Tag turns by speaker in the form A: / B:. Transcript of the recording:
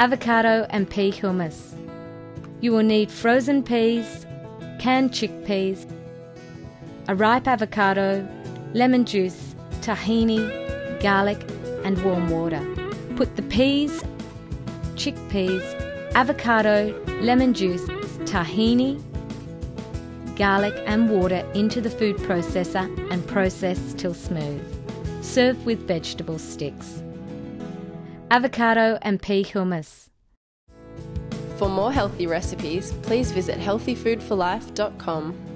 A: avocado and pea hummus. You will need frozen peas, canned chickpeas, a ripe avocado, lemon juice, tahini, garlic, and warm water. Put the peas, chickpeas, avocado, lemon juice, tahini, garlic, and water into the food processor and process till smooth. Serve with vegetable sticks. Avocado and pea hummus.
B: For more healthy recipes, please visit healthyfoodforlife.com.